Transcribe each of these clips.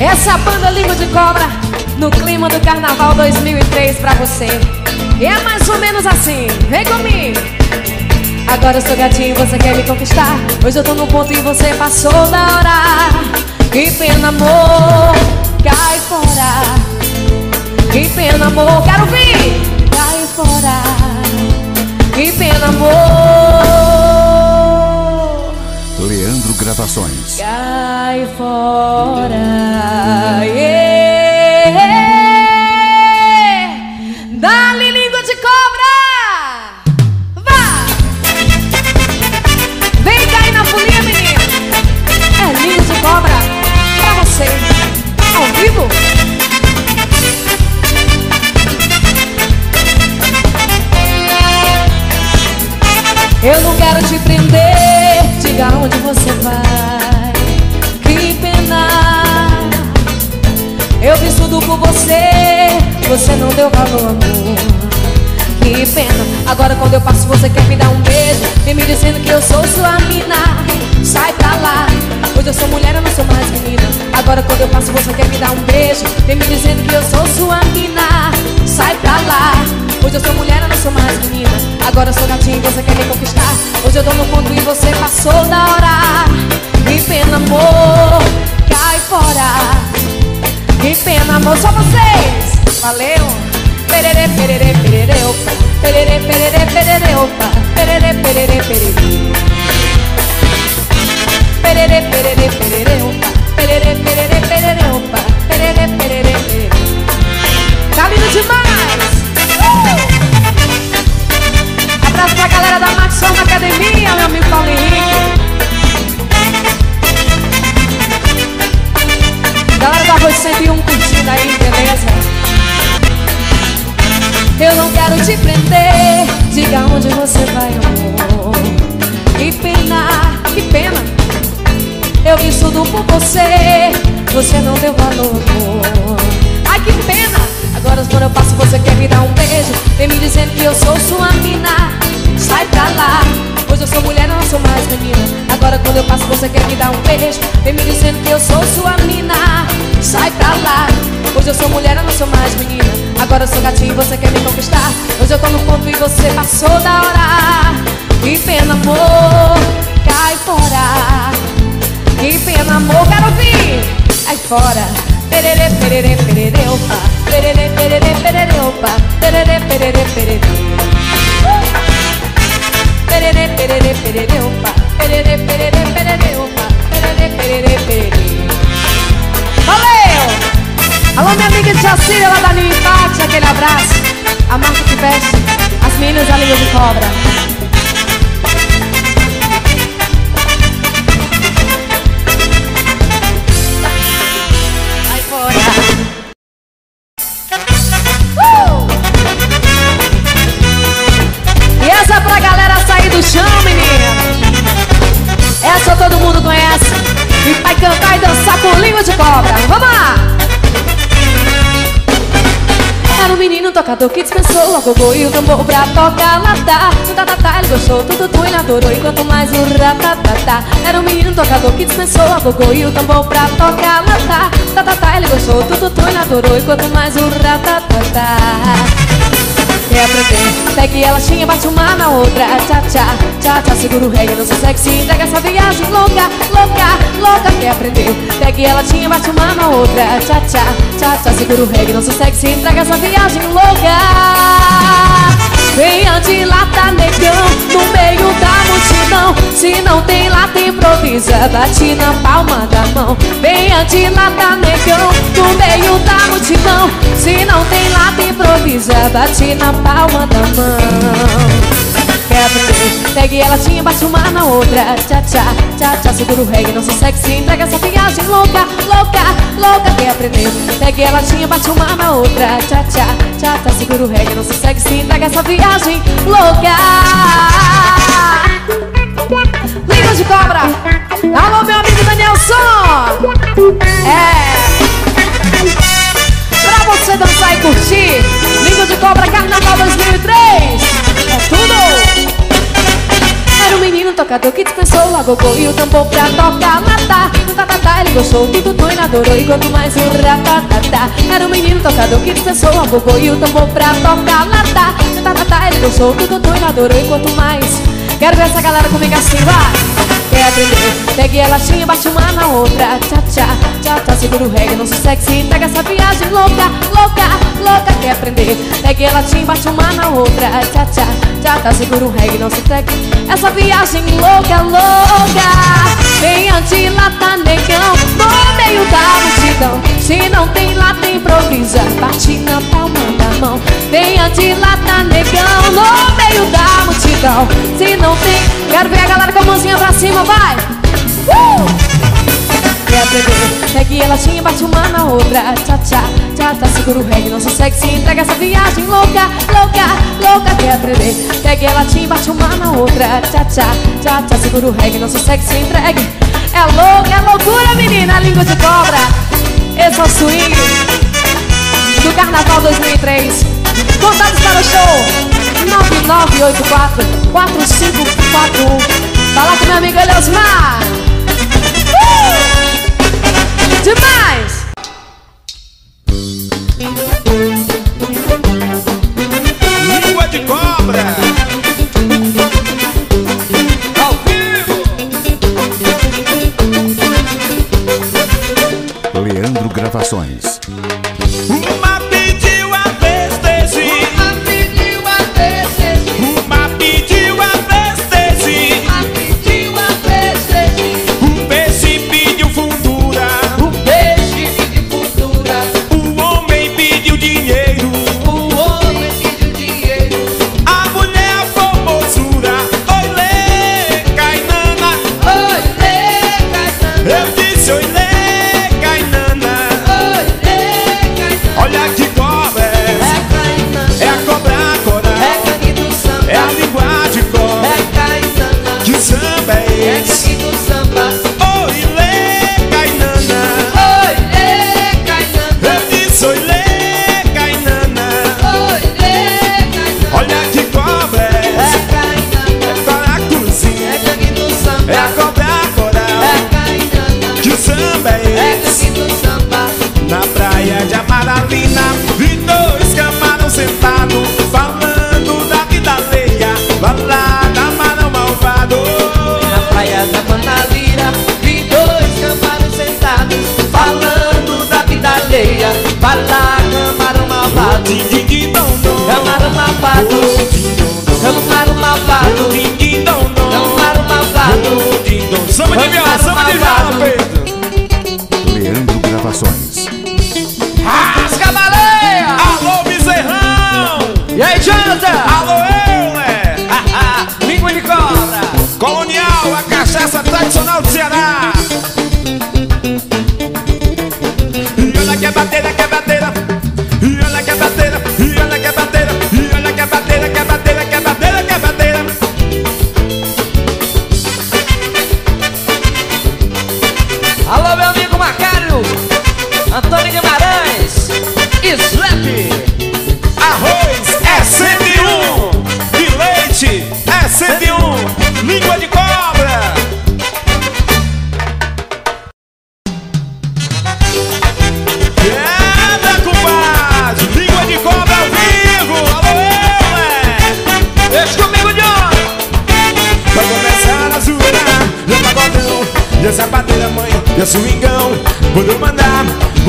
Essa banda Língua de Cobra no clima do Carnaval 2003 pra você. É mais ou menos assim, vem comigo. Agora eu sou gatinho, você quer me conquistar? Hoje eu tô no ponto e você passou da hora. Que pena, amor, cai fora. Que pena, amor, quero vir. Cai fora. Que pena, amor. Gravações. Cai fora. Yeah. Dá-lhe língua de cobra. Vá. Vem cair na folia, menino. É língua de cobra pra você. Ao vivo. Eu não Eu fiz tudo por você, você não deu valor, amor. Que pena. Agora quando eu passo, você quer me dar um beijo. Vem me dizendo que eu sou sua mina. Sai pra lá. Hoje eu sou mulher, eu não sou mais menina. Agora quando eu passo, você quer me dar um beijo. Vem me dizendo que eu sou sua mina. Sai pra lá. Hoje eu sou mulher, eu não sou mais menina. Agora eu sou gatinho, você quer me conquistar. Hoje eu dou no ponto e você passou da hora. Que pena, amor. Cai fora. Que pena, amor, só vocês. Valeu. Perere, perere, perere, opa. Perere, perere, perere, opa. Perere, perere, perere. Perere, perere, perere, opa. Perere, perere, perere, opa. Perere. Tá lindo demais. Uh! Abraço pra galera da Max Forma Academia, meu amigo Paulo Henrique. Galera da Arroz 101 curtindo aí, beleza? Eu não quero te prender, diga onde você vai, amor. Que pena, que pena. Eu fiz tudo por você, você não deu valor, amor. Ai, que pena. Agora quando eu passo, você quer me dar um beijo. Vem me dizendo que eu sou sua mina. Sai pra lá. Hoje eu sou mulher, não sou mais menina. Agora quando eu passo, você quer me dar um beijo. Vem me dizendo que eu sou sua mina. Sai pra lá. Hoje eu sou mulher, eu não sou mais menina. Agora eu sou gatinho e você quer me conquistar. Hoje eu tô no ponto e você passou da hora. Que pena, amor. Cai fora. Que pena, amor. Quero ouvir. Cai fora. Perere, perere, perere, opa. Perere, perere, perere, opa. Perere, perere, perere. Perere, perere, perere, opa. Perere, perere, perere, opa. Perere, perere, perere. Valeu! Alô, minha amiga Jacira lá da New Impact, aquele abraço. A marca que veste as meninas da língua de cobra. Gogô e o tambor pra tocar latá. Tatatá ele gostou, tudo tu ele adorou, enquanto mais o ratatatá. Era um menino tocador que dispensou a gogô e o tambor pra tocar latá. Tatatá ele gostou, tudo tu ele adorou, enquanto mais o ratatatá. Quer aprender? Pegue ela, tinha, bate uma na outra. Tchá, tchá, tchá, tchá Segura o reggae, não se segue, se entrega essa viagem louca, louca, louca Quer aprender? Pegue ela, tinha, bate uma na outra. Tchá, tchá, tchá, tchá Segura o reggae, não se segue, se entrega essa viagem louca. Venha de lata, negão No meio da multidão. Se não tem lata, improvisa Bate na palma da mão. Venha de lata, negão No meio da multidão improvisa Bate na palma da mão. Quer aprender? Pegue ela, tinha, bate uma na outra. Tchá, tchá, tchá, tchá Segura o reggae, não se segue, se entrega essa viagem louca, louca, louca. Quer aprender? Pegue ela, tinha, bate uma na outra. Tchá, tchá, tchá, tchá Segura o reggae, não se segue, se entrega essa viagem louca. Língua de cobra. Alô, meu amigo Danielson É. Pra você dançar e curtir De cobra Carnaval 2003 É tudo. Era um menino tocador que dispensou a gogô E o tambor pra tocar matar. No tatatá ele eu sou tudo doido, adorou. E quanto mais o ratatata Era um menino tocador que dispensou a bocô E o tambor pra tocar latá Tatatá, ele eu sou tudo doido, adorou. E quanto mais. Quero ver essa galera comigo assim, vai quer aprender Pegue a latinha, bate uma na outra. Tchá, tchá, tchá, tchá Segura o reggae, não se sexy. Entrega essa viagem louca, louca, louca Quer aprender? Pegue a latinha, bate uma na outra. Tchá, tchá, tchá, tchá Segura o reggae, não se sexy. Essa viagem louca, louca. Vem lata negão No meio da multidão. Se não tem lata, improvisa Bate na palma mão Vem lata negão No meio da multidão Se não tem Quero ver a galera com a mãozinha pra cima, vai! Uh! Quer aprender? Pegue a latinha, bate uma na outra Tchá, tchá, tchá, tá Segura o reggae, não se segue Se entrega essa viagem louca, louca, louca Quer aprender? Pegue a latinha, bate uma na outra Tchá, tchá, tchá, tá Segura o reggae, não se segue Se entregue É louca, é loucura, menina Língua de cobra Esse é o swing Do Carnaval 2003 Contatos para o show. 9984 4541 Fala com meu amigo Eliosmar. Uh! Demais! Língua de cobra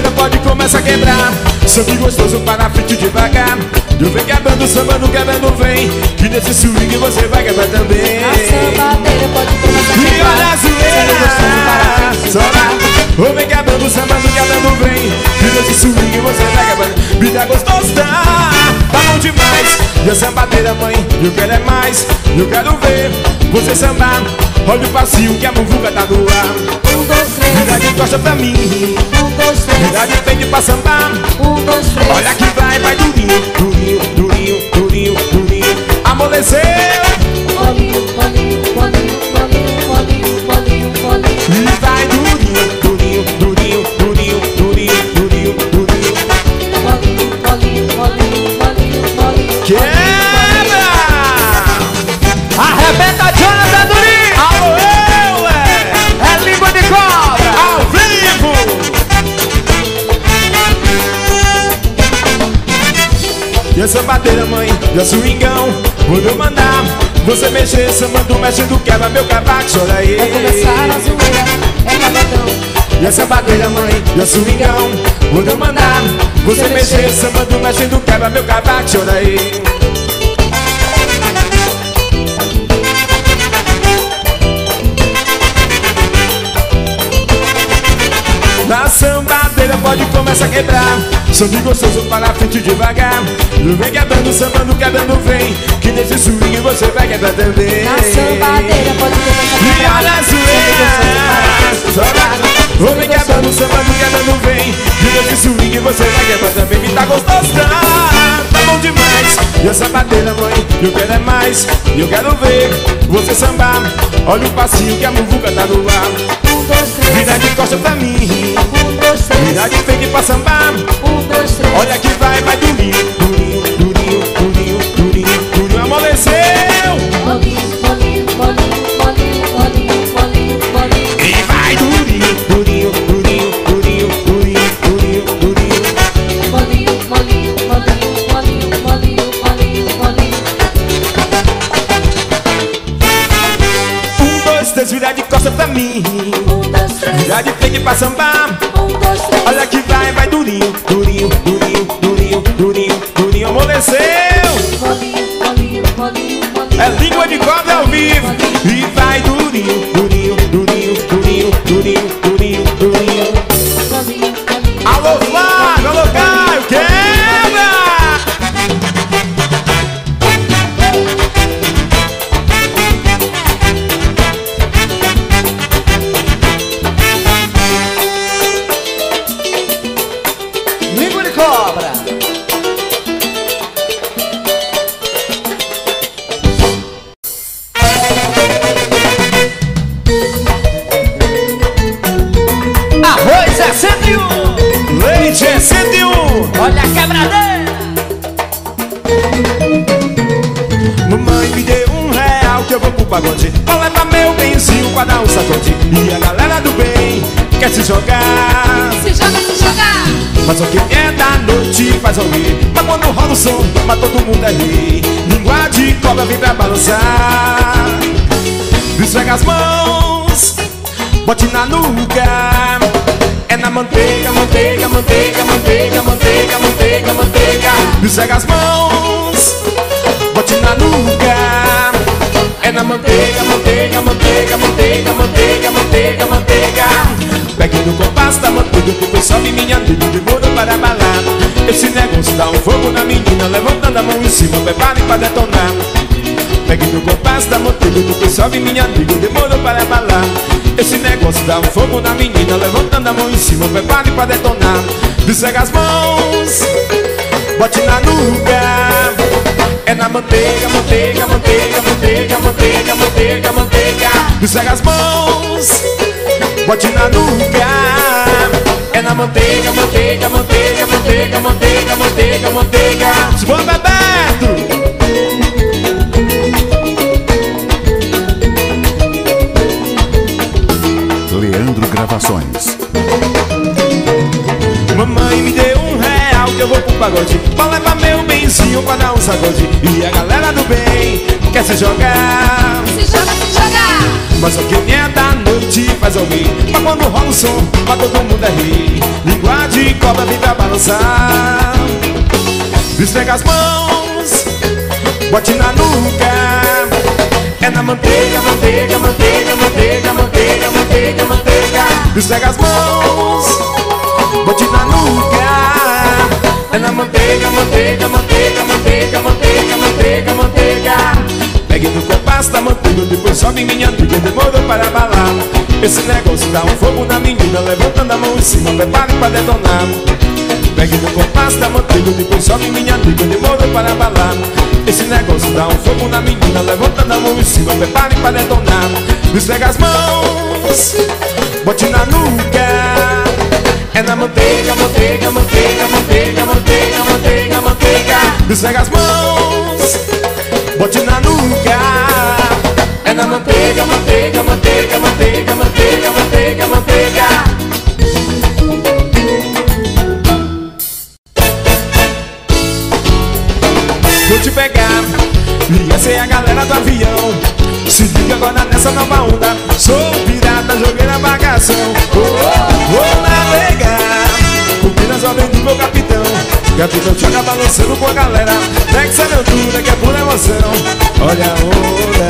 sambadeira pode começar a quebrar. Sangue gostoso para frente devagar. Eu venho quebrando, sambando, quebrando, vem. Que nesse swing você vai quebrar também. Na sambadeira pode começar a quebrar. E olha a zoeira. Só lá Ô vem quebrando, sambando, quebrando, vem. E nesse swing você vai quebrando. Vida gostosa, tá bom demais. E a sambadeira, mãe, eu quero é mais, eu quero ver você sambar Olha o passinho que a muvuca tá no Um, dois, três. Vira de costa pra mim. Um, dois, três. Vira de frente pra sambar Um, dois, três. Olha que vai, vai durinho, durinho, durinho, durinho, durinho. Amoleceu. Bolinho, bolinho, bolinho. Amor e a swingão. Quando eu mandar você mexer Sambando, mexendo, quebra meu cavaco Chora aí. Vai começar a zoeira, é cavadão e essa bateira, mãe, e a swingão. Quando eu mandar você mexer Sambando, mexendo, quebra meu cavaco Chora aí. Na sambadeira pode começar a quebrar Samba gostoso para frente devagar. Não vem quebrando, sambando, quebrando, vem. Que nesse swing você vai quebrar também. Na sambadeira pode a E olha a zoeira. Vou vem quebrando, sambando, quebrando, vem. Que nesse swing você vai quebrar também. Me tá gostoso, tá bom demais. E essa bateira, mãe, eu quero é mais. Eu quero ver você sambar Olha o passinho que a muvuca tá no ar. Um, dois, três. Vira de costa pra mim. Um, dois, três. Vira de frente pra sambar Um, dois, três. Olha que vai, vai durinho, durinho, durinho, durinho, durinho, durinho, amoleceu costa pra mim. Vira de frente pra sambar todo mundo é rei Língua de cobra vem pra balançar Esfrega as mãos, bote na nuca É na manteiga, manteiga, manteiga, manteiga, manteiga, manteiga, manteiga Esfrega as mãos, bote na nuca É na manteiga, manteiga, manteiga, manteiga, manteiga, manteiga, manteiga Pegue no compasso da manteiga, depois sobe minha amiga Demorou para balar Esse negócio dá um fogo na menina Levantando a mão em cima, prepare pra detonar. Pegue no compasso da manteiga, depois sobe minha amiga Demorou para balar Esse negócio dá um fogo na menina Levantando a mão em cima, prepare pra detonar. Descega as mãos Bote na nuca. É na manteiga, manteiga, manteiga, manteiga, manteiga, manteiga, manteiga. Descega as mãos Bote na nuca É na manteiga, manteiga, manteiga, manteiga, manteiga, manteiga, manteiga. Vamos Bebeto! Leandro Gravações. Mamãe me deu um real que eu vou pro pagode. Pra levar meu benzinho pra dar um sacode. E a galera do bem quer se jogar. Se joga, se joga Mas o que é da noite faz ouvir Mas quando rola o som, pra todo mundo é rir Língua de cobra vem pra balançar Esfrega as mãos, bote na nuca É na manteiga, manteiga, manteiga, manteiga, manteiga, manteiga, manteiga Esfrega as mãos, bote na nuca É na manteiga, manteiga, manteiga, manteiga, manteiga, manteiga, manteiga Pegue no compasso da manteiga, depois sobe minha amiga Demorou para balar Esse negócio dá um fogo na menina Levantando a mão em cima, prepare pra detonar. Pegue no compasso da manteiga, depois sobe minha amiga Demorou para balar Esse negócio dá um fogo na menina Levantando a mão em cima, prepare pra detonar. Esfrega as mãos, bote na nuca. É na manteiga, manteiga, manteiga, manteiga, manteiga, manteiga, manteiga. Esfrega as mãos, bote na manteiga, manteiga, manteiga, manteiga, manteiga, manteiga, Vou te pegar E essa é a galera do avião. Se liga agora nessa nova onda. Sou pirata, joguei na bagação. Vou oh, navegar. Curtindo as ordens do meu capitão Capitão joga balançando com a galera. Nexa meu tudo que é pura emoção Olha a onda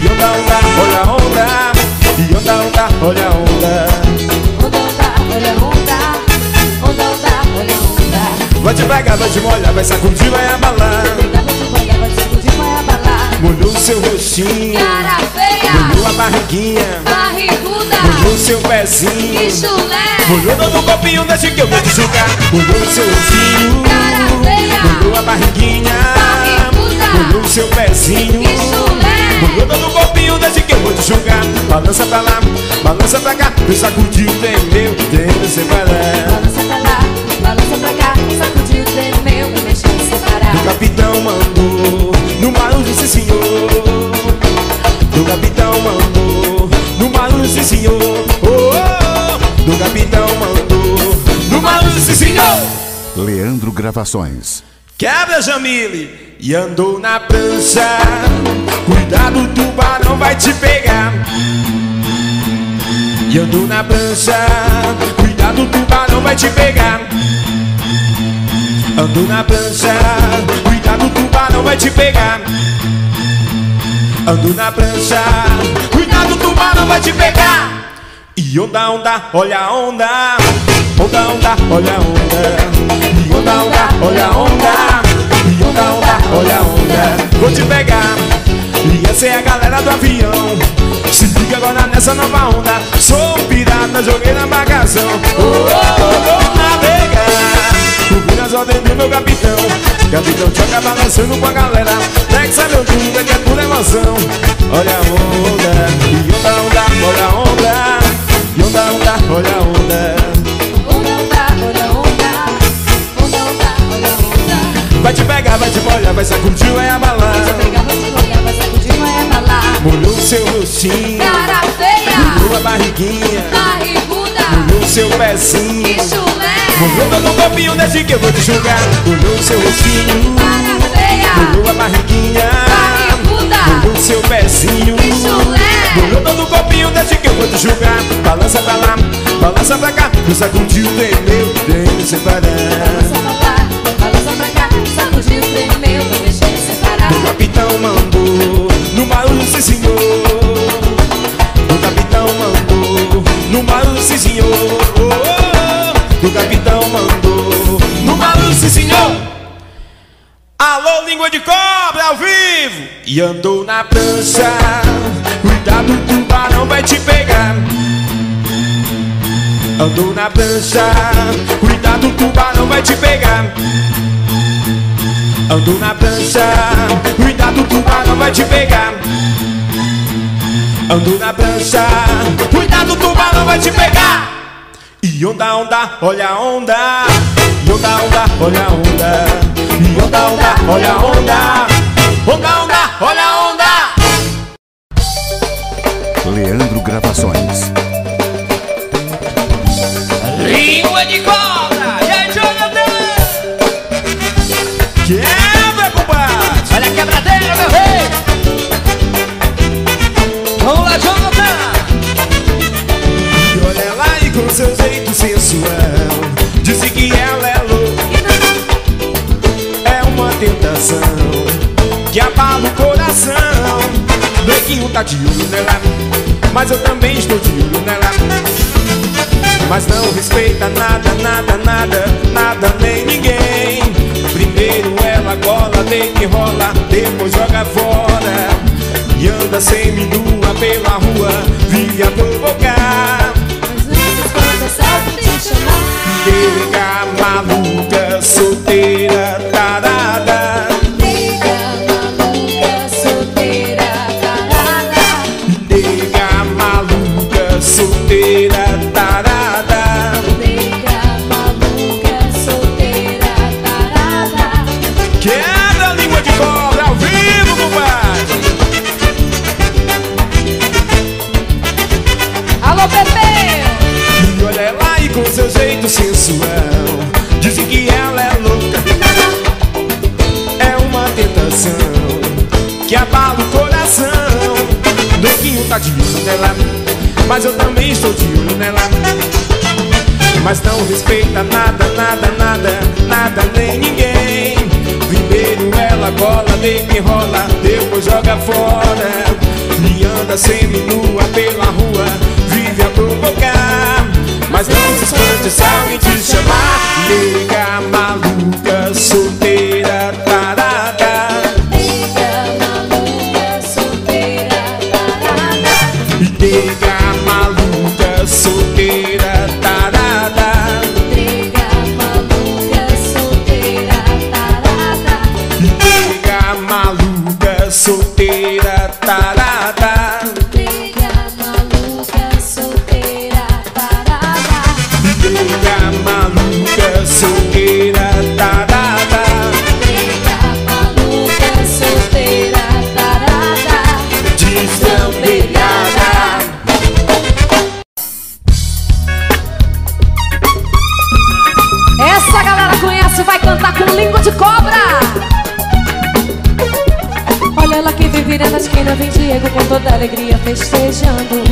E onda, onda, olha a onda E onda, onda, olha a onda. Onda, onda, olha a onda Onda, onda, olha a onda. Vai te pegar, vai te molhar, vai sacudir, vai abalar. Molhou seu rostinho Cara feia. Molhou a barriguinha Molhou seu pezinho. Que chulé Molhou todo o copinho, deixa que eu vou te jogar Molhou seu rostinho Cara feia. Molhou a barriguinha. Molhou seu pezinho. Que chulé Molhou todo o copinho, deixa que eu vou te jogar Balança pra lá, balança pra cá. Me sacudiu, tremeu, tremeu sem parar Balança sim senhor. Leandro Gravações. Quebra Jamile e andou na prancha. Cuidado, o tubarão vai te pegar. E andou na prancha. Cuidado, o tubarão vai te pegar. Andou na prancha. Cuidado, o tubarão vai te pegar. Ando na prancha. Cuidado, o tubarão vai te pegar. E onda, onda, olha a onda Onda, onda, olha a onda. Onda, onda, olha a onda. Onda, onda, olha a onda. Vou te pegar. E essa é a galera do avião. Se liga agora nessa nova onda. Sou um pirata, joguei na bagação. Oh, oh, oh, Vou navegar. Ouvindo as ordens do meu capitão. Capitão choca balançando com a galera. Nexa meu tudo que é pura emoção. Olha a onda. E onda, onda, olha a onda. E onda, onda, olha a Onda, Vai te pegar, vai te molhar, vai sacudir, vai abalar Vai te pegar, vai te molhar, vai sacudir, vai abalar Molhou seu rostinho. Cara feia. Molhou a barriguinha. Barriguda. Molhou seu pezinho. Que chulé. Molhou todo o copinho desse que eu vou te julgar. Molhou seu rostinho. Cara feia. Molhou a barriguinha. Barriguda. Molhou seu pezinho. Que chulé. Molhou todo o copinho desse que eu vou te julgar. Balança pra lá, balança pra cá. Me sacudiu, tremeu, tremeu sem parar. Balança pra lá, O capitão mandou no barulho, sim senhor. O capitão mandou no barulho, sim senhor. O capitão mandou no barulho, sim senhor. Alô, língua de cobra ao vivo. E andou na prancha. Cuidado, o tubarão vai te pegar. Andou na prancha. Cuidado, o tubarão vai te pegar Ando na prancha, cuidado, o tubarão vai te pegar. Ando na prancha, cuidado, o tubarão vai te pegar. E onda, onda, olha a onda. E onda, onda, olha a onda. E onda, onda, olha a onda. Onda, onda, olha a onda. Leandro Gravações. Língua de cobra! E aí, Jonathan? Olha a quebradeira, meu rei! Vamos lá, Jonathan! E olha lá e com seu jeito sensual. Disse que ela é louca. É uma tentação que abala o coração. Brequinho tá de olho nela, mas eu também estou de olho nela. Mas não respeita nada, nada, nada, nada nem ninguém. Gola, deita e rola, depois joga fora. E anda semi-nua pela rua, via provocar. Mas antes quando é salto te chamar Nega maluca, solteira, tarada. Tá de olho nela, mas eu também estou de olho nela. Mas não respeita nada, nada, nada, nada nem ninguém. Primeiro ela cola, deita e rola, depois joga fora. E anda semi-nua pela rua, vive a provocar. Mas não se espante se alguém te chamar. Nega maluca, solteira, língua de cobra. Olha ela que vem virando a esquina, vem Diego com toda alegria festejando.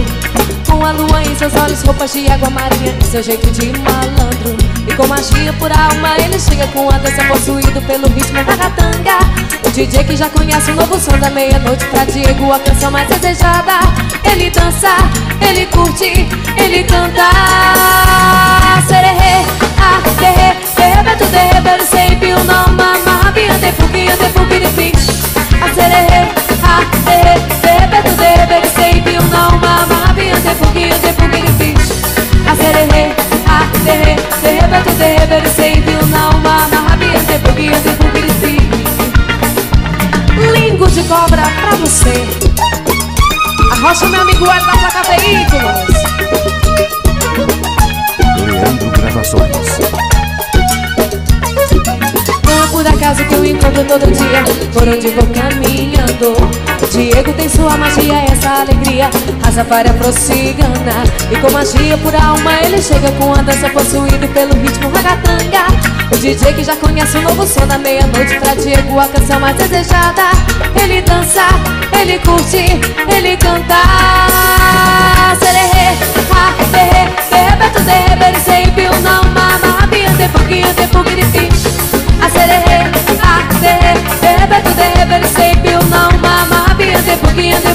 Com a lua em seus olhos, roupas de água marinha e seu jeito de malandro. E com magia por alma, ele chega com a dança possuído pelo ritmo ragatanga. O DJ que já conhece o novo som da meia-noite pra Diego, a canção mais desejada. Ele dança, ele curte, ele canta. Sererê, ah, derre, derre, tu derre, bere, sempre o nome, mamá, biante, fuguinha, de fugiripi. A sererê, ah, derre, repete repete sempre una umana rabiante de bugirici Lingo de cobra pra você. Arrocha meu amigo, é da placa veículos Leandro Gravações. Por acaso que eu encontro todo dia Por onde vou caminhando. Diego tem sua magia, essa alegria Rastafari cigana E com magia por alma ele chega com a dança possuído pelo ritmo ragatanga. O DJ que já conhece o novo som da meia-noite Pra Diego a canção mais desejada. Ele dança, ele curte, ele canta. Sererê, ha, derre, derrebeto, derrebere, o não mama Biante, pouquinho, de pouquinho, a sererê, a derre, derrebeto, derrebere, sempre o não mama looking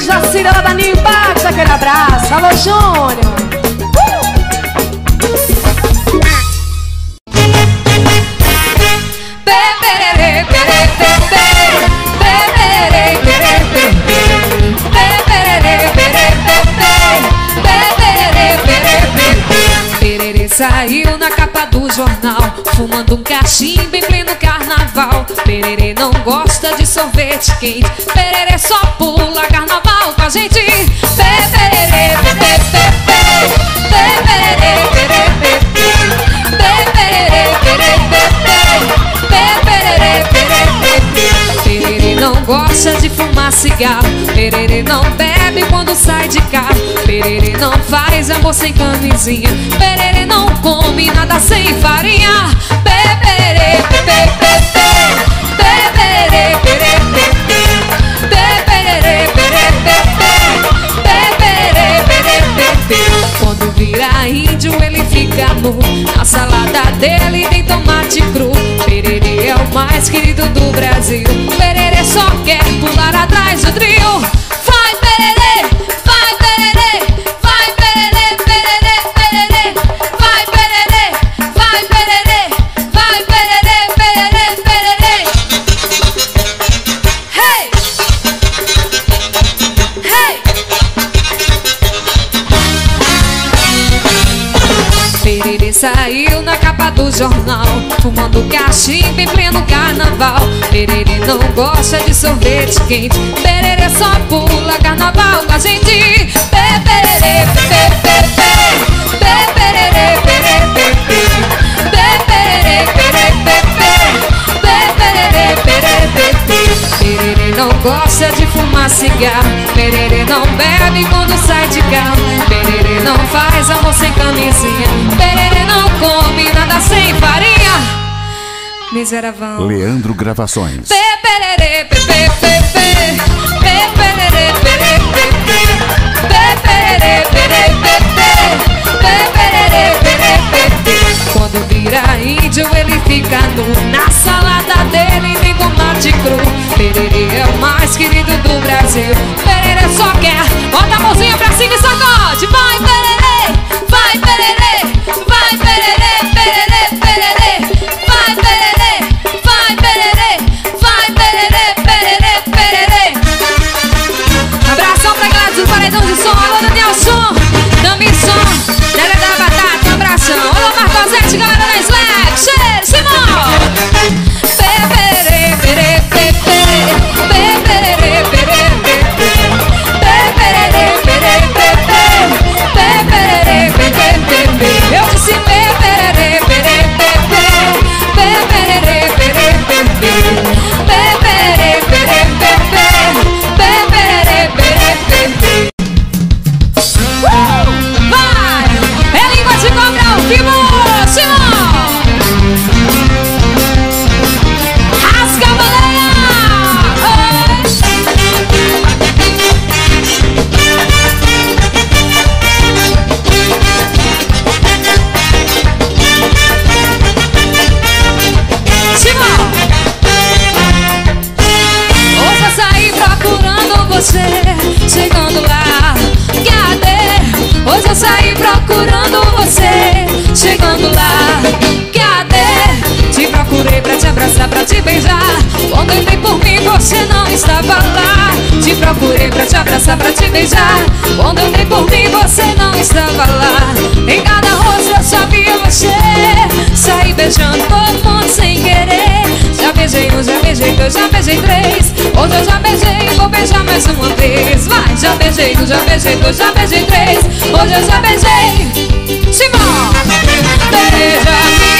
Beijo da Cira da Nimpax, aquele abraço. Alô, Júnior. Saiu na capa do jornal, fumando um cachimbo em pleno carro carnaval. Pererê não gosta de sorvete quente. Pererê só pula carnaval com a gente. Pê, pererê, pê, pê, pê, pê. Pê, pererê, pererê, pê, pê. Pê, pererê, pererê, pê, pê. Pê, pererê. Pererê não gosta de fumar cigarro. Pererê não bebe quando sai de carro. Pererê não faz amor sem camisinha. Pererê não come nada sem farinha. Beberê, beberê, beberê, beberê, beberê, beberê, beberê, Quando vira índio ele fica nu. Na salada dele tem tomate cru. Pererê é o mais querido do Brasil. Pererê só quer trio. Vai, pererê, vai, pererê, vai, pererê, pererê, pererê. Vai, pererê, vai, pererê, vai, pererê, pererê, pererê. Hey! Hey! Pererê saiu na capa do jornal, fumando cachimbo e não gosta de sorvete quente Perere só pula carnaval com a gente Peperere, peperere, peperere, peperere, peperere, peperere, peperere, Perere não gosta de fumar cigarro Perere não bebe quando sai de carro Perere não faz amor sem camisinha Perere não come nada sem farinha Miseravão Leandro Gravações. Quando vira índio ele fica nu. Na salada dele tem tomate cru. Perere é o mais querido do Brasil. Perere beijar. Quando por mim, você não estava lá. Em cada rosto eu só via você. Saí beijando todo mundo sem querer. Já beijei um, já beijei dois, já beijei três. Hoje eu já beijei, vou beijar mais uma vez. Vai, já beijei um, já beijei dois, já beijei três. Hoje eu já beijei. Simão, beija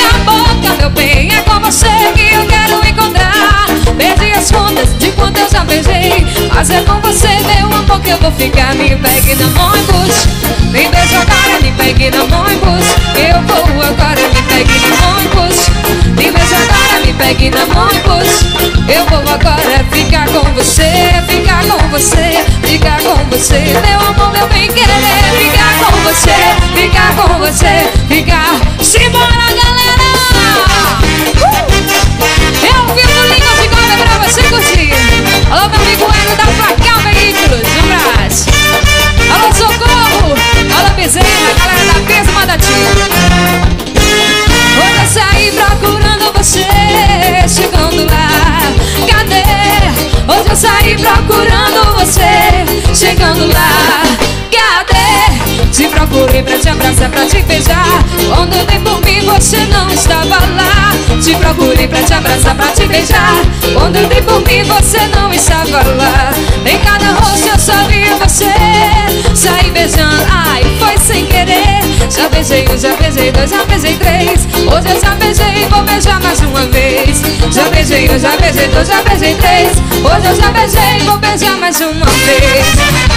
meu bem. É com você que eu quero encontrar. Perdi as contas de quanto eu já beijei. Mas é com você, meu amor, que eu vou ficar. Me pegue na mão e puxe. Me beija agora, me pegue na mão e puxe. Eu vou agora, me pegue na mão e puxe. Me beija agora, me pegue na mão e puxe. Eu vou agora ficar com você, ficar com você, ficar com você. Meu amor, meu bem querer, ficar com você, ficar com você, Saí procurando você, chegando lá, cadê? Te procurei pra te abraçar, pra te beijar. Quando eu dei por mim, você não estava lá. Te procurei pra te abraçar, pra te beijar. Quando eu dei por mim, você não estava lá. Em cada rosto eu só via você. Saí beijando, ai, foi sem querer. Já beijei um, já beijei dois, já beijei três. Hoje eu já beijei vou beijar mais uma vez. Já beijei um, já beijei dois, já beijei três. Hoje eu já beijei vou beijar mais uma vez.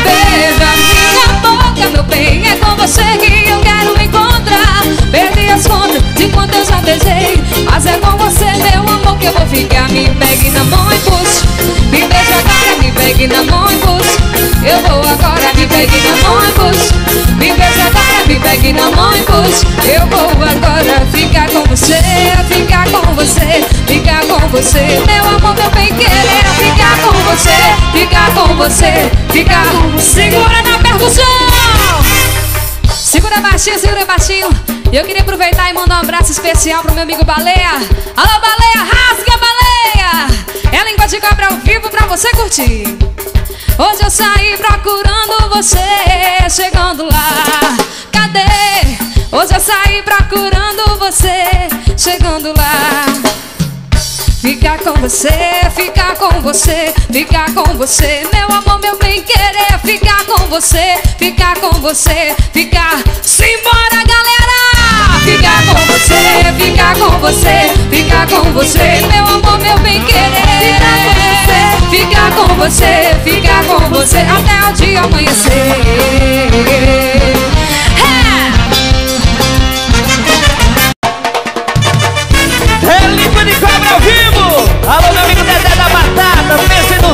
Beija minha boca, meu bem, é com você que eu quero encontrar. Perdi as contas de quanto eu já beijei. Mas é com você, meu amor, que eu vou ficar. Me pegue na mão e puxe. Me beija agora, me pegue na mão e puxe. Eu vou agora, me pegue na mão e puxe. Me beija me pegue na mão e puxe. Eu vou agora ficar com você, ficar com você, ficar com você. Meu amor, meu bem querer, ficar com você, ficar com você, ficar. Segura na percussão! Segura baixinho, segura baixinho. E eu queria aproveitar e mandar um abraço especial pro meu amigo Baleia. Alô, Baleia, rasga a baleia! É língua de cobra ao vivo pra você curtir. Hoje eu saí procurando você, chegando lá. Cadê? Hoje eu saí procurando você, ficar com você, ficar com você, ficar com você, meu amor, meu bem querer, ficar com você, ficar com você, ficar. Simbora, galera! Ficar com você, ficar com você, ficar com você, meu amor, meu bem querer. Ficar com você, ficar com você até o dia amanhecer.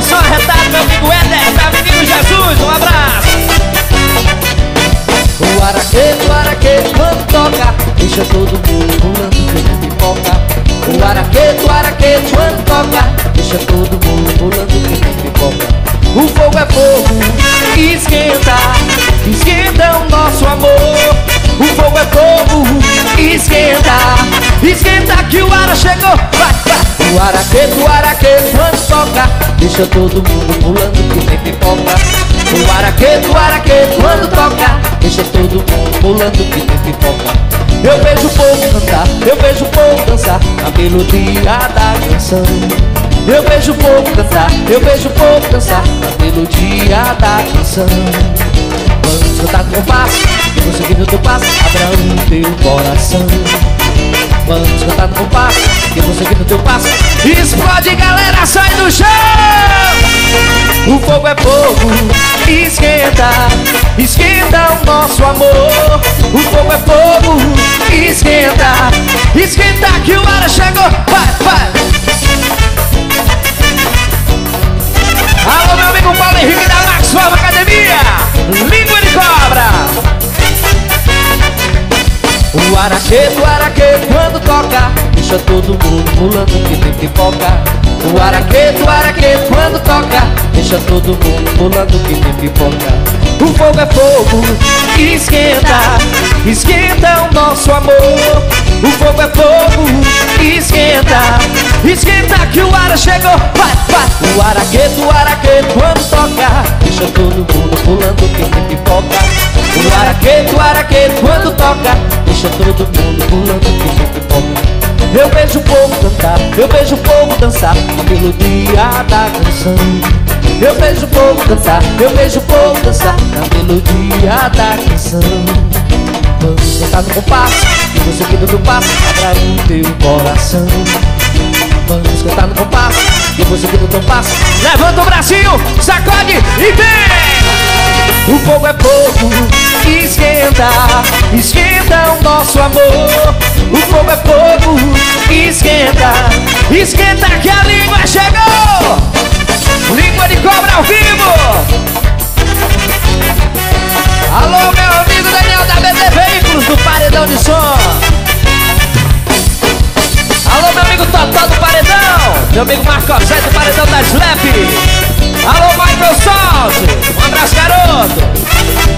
Pense no som arretado, meu amigo Éder, da Menino Jesus, um abraço! O araqueto, o araqueto, quando toca Deixa todo mundo pulando que pipoca. O araqueto, o araqueto, quando toca Deixa todo mundo pulando que pipoca. O fogo é fogo, esquenta Esquenta o nosso amor. O fogo é fogo, esquenta Esquenta que o ara chegou. Vai, vai O araqueto, o araqueto, quando toca Deixa todo mundo pulando que nem pipoca. O araqueto, o araqueto, quando toca Deixa todo mundo pulando que nem pipoca. Eu vejo o povo cantar, eu vejo o povo dançar A melodia da canção. Eu vejo o povo cantar, eu vejo o povo dançar A melodia da canção. Vamos cantar com compasso Que você seguindo teu passo Abra o teu coração Vamos cantar no compasso Que você seguindo teu passo Explode galera, sai do chão o fogo é fogo, esquenta, esquenta o nosso amor. O fogo é fogo, esquenta, esquenta que o ar chegou. Vai, vai. Alô, meu amigo Paulo Henrique da Maxwell Academia, língua de cobra. O araqueto, o araqueto, quando toca Deixa todo mundo pulando que nem pipoca. O araqueto, o araqueto, quando toca Deixa todo mundo pulando que nem pipoca. O fogo é fogo, esquenta Esquenta o nosso amor. O fogo é fogo, esquenta Esquenta que o ara chegou, vai, vai. O araqueto, o araqueto, quando toca Deixa todo mundo pulando que nem pipoca. O araqueto, o araqueto, quando toca Deixa todo mundo pulando nem pipoca eu vejo o povo cantar, eu vejo o povo dançar A melodia da canção. Eu vejo o povo cantar, eu vejo o povo dançar A melodia da canção. Vamos cantar no compasso, e você que do passo Abra o teu coração. Vamos cantar no compasso, e você que do passo Levanta o bracinho, sacode e vem! O fogo é fogo, esquenta, esquenta o nosso amor. O fogo é fogo, esquenta, esquenta que a língua chegou. Língua de cobra ao vivo. Alô, meu amigo Daniel da BT Veículos do Paredão de Som. Alô, meu amigo Totó do Paredão. Meu amigo Marco Zé do Paredão da Slap. Alô, Michael Salt. Um abraço, garoto.